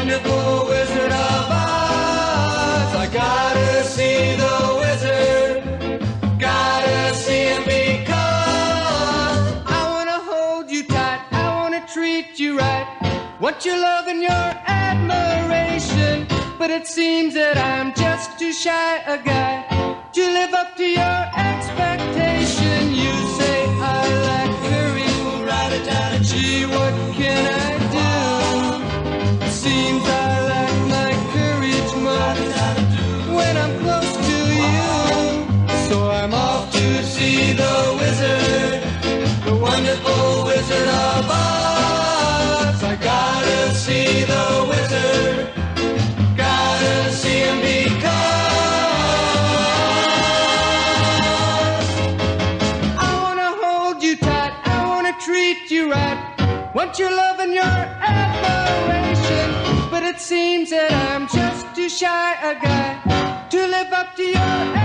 wonderful Wizard of Oz. I gotta see the wizard. Gotta see him because I wanna hold you tight. I wanna treat you right. Want your love and your admiration. But it seems that I'm just too shy a guy to live up to your expectation. You say I like curry, ratatat, and she Seems I lack my courage most when I'm close to you. So I'm off to see the wizard, the wonderful wizard of Oz. I gotta see the wizard, gotta see him because I wanna hold you tight, I wanna treat you right. Want your love and your it seems that I'm just too shy a guy to live up to your